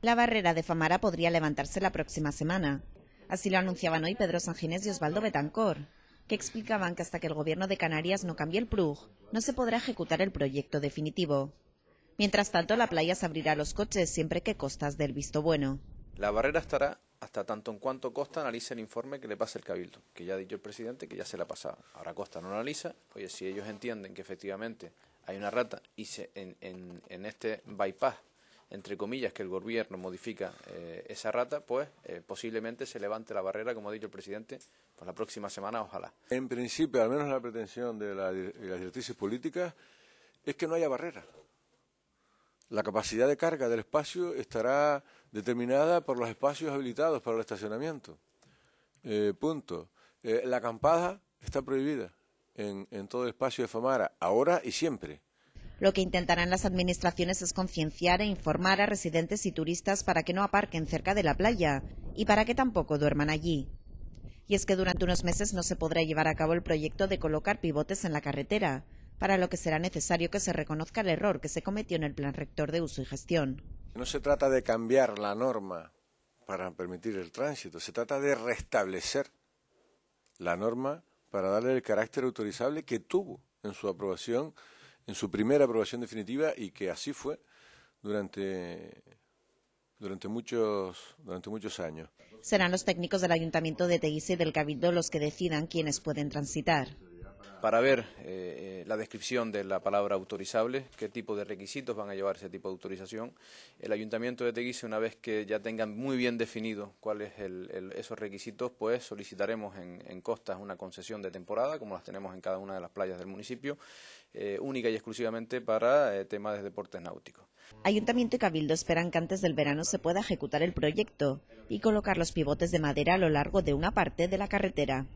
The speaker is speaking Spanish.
La barrera de Famara podría levantarse la próxima semana. Así lo anunciaban hoy Pedro Sanginés y Osvaldo Betancor, que explicaban que hasta que el gobierno de Canarias no cambie el PRUG, no se podrá ejecutar el proyecto definitivo. Mientras tanto, la playa se abrirá a los coches siempre que costas del visto bueno. La barrera estará hasta tanto en cuanto Costa analice el informe que le pase el Cabildo, que ya ha dicho el presidente que ya se la ha pasado. Ahora Costa no lo analiza, oye, si ellos entienden que efectivamente hay una rata y se, en, en, este bypass, entre comillas, que el gobierno modifica eh, esa rata, pues eh, posiblemente se levante la barrera, como ha dicho el presidente, pues la próxima semana, ojalá. En principio, al menos la pretensión de, la, de las directrices políticas es que no haya barrera. La capacidad de carga del espacio estará determinada por los espacios habilitados para el estacionamiento. Eh, punto. La acampada está prohibida en, en todo el espacio de Famara, ahora y siempre. Lo que intentarán las administraciones es concienciar e informar a residentes y turistas para que no aparquen cerca de la playa y para que tampoco duerman allí. Y es que durante unos meses no se podrá llevar a cabo el proyecto de colocar pivotes en la carretera, para lo que será necesario que se reconozca el error que se cometió en el Plan Rector de Uso y Gestión. No se trata de cambiar la norma para permitir el tránsito, se trata de restablecer la norma para darle el carácter autorizable que tuvo en su aprobación, en su primera aprobación definitiva y que así fue durante durante muchos, durante muchos años. Serán los técnicos del Ayuntamiento de Teguise y del Cabildo los que decidan quiénes pueden transitar para ver eh, la descripción de la palabra autorizable, qué tipo de requisitos van a llevar ese tipo de autorización. El Ayuntamiento de Teguise, una vez que ya tengan muy bien definido cuáles son esos requisitos, pues solicitaremos en, costas una concesión de temporada, como las tenemos en cada una de las playas del municipio, eh, única y exclusivamente para eh, temas de deportes náuticos. Ayuntamiento y Cabildo esperan que antes del verano se pueda ejecutar el proyecto y colocar los pivotes de madera a lo largo de una parte de la carretera.